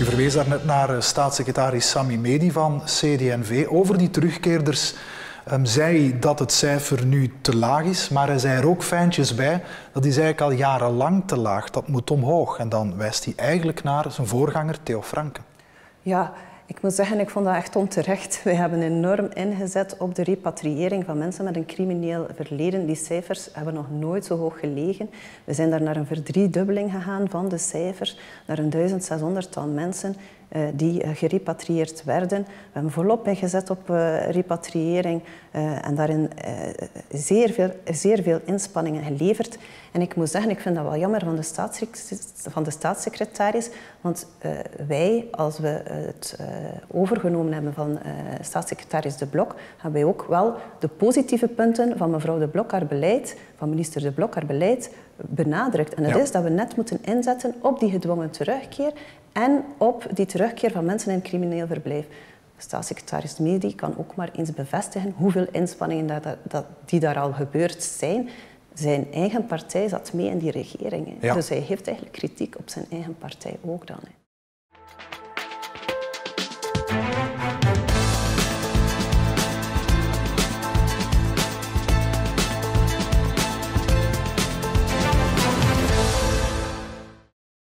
U verwees daarnet naar eh, staatssecretaris Sami Medi van CD&V over die terugkeerders. Um, zei dat het cijfer nu te laag is, maar hij zei er ook fijntjes bij. Dat is eigenlijk al jarenlang te laag, dat moet omhoog. En dan wijst hij eigenlijk naar zijn voorganger Theo Franke. Ja, ik moet zeggen, ik vond dat echt onterecht. Wij hebben enorm ingezet op de repatriëring van mensen met een crimineel verleden. Die cijfers hebben nog nooit zo hoog gelegen. We zijn daar naar een verdriedubbeling gegaan van de cijfers, naar een 1600-tal mensen die uh, gerepatrieerd werden. We hebben volop ingezet op uh, repatriëring en daarin zeer, veel, zeer veel inspanningen geleverd. En ik moet zeggen, ik vind dat wel jammer van de, van de staatssecretaris, want wij, als we het overgenomen hebben van staatssecretaris De Blok, hebben wij ook wel de positieve punten van mevrouw De Blok, haar beleid, van minister De Blok, haar beleid, benadrukt. En dat ja. is dat we net moeten inzetten op die gedwongen terugkeer en op die terugkeer van mensen in crimineel verblijf. Staatssecretaris Medi kan ook maar eens bevestigen hoeveel inspanningen dat, dat, die daar al gebeurd zijn. Zijn eigen partij zat mee in die regering. Ja. Dus hij heeft eigenlijk kritiek op zijn eigen partij ook dan.